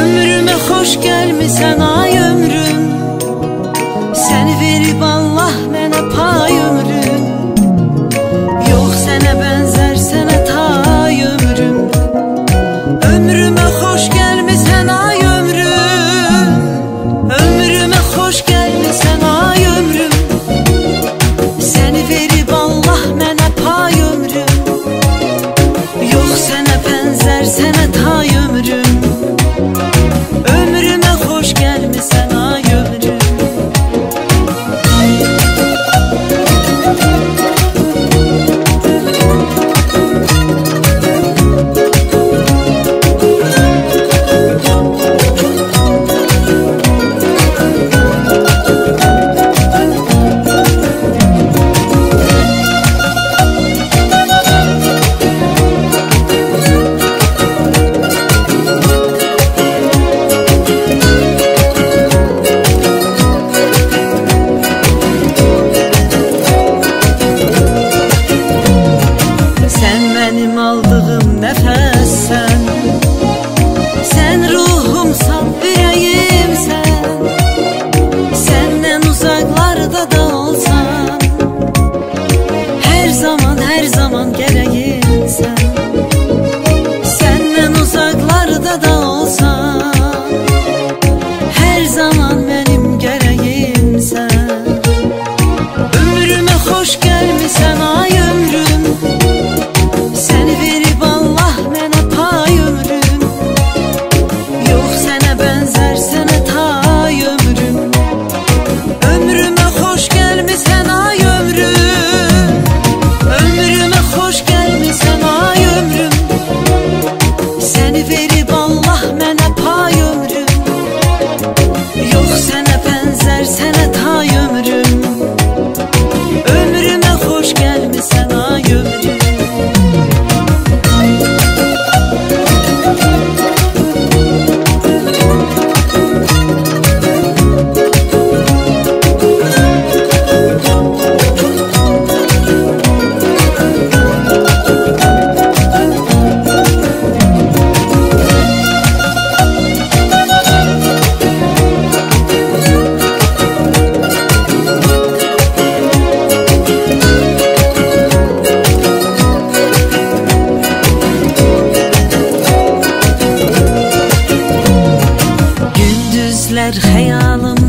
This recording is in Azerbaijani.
Ömrümə xoş gəlmisən ay ömrüm. Səni verib Allah mənə versene ta Benim aldığım nefes sen. Gözler hayalim